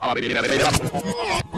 I'll be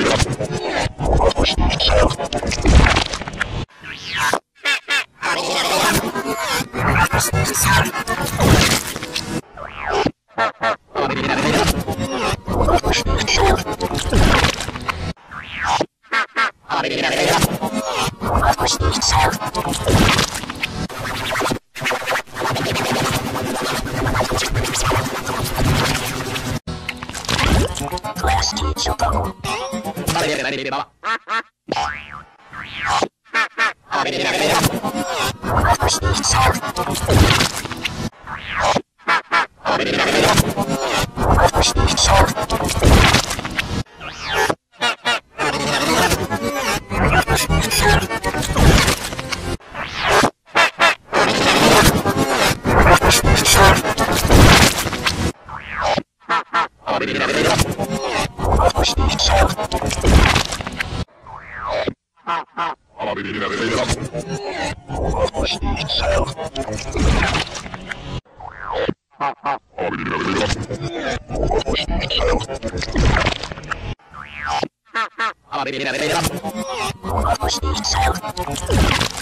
South. Gracias. Yeah.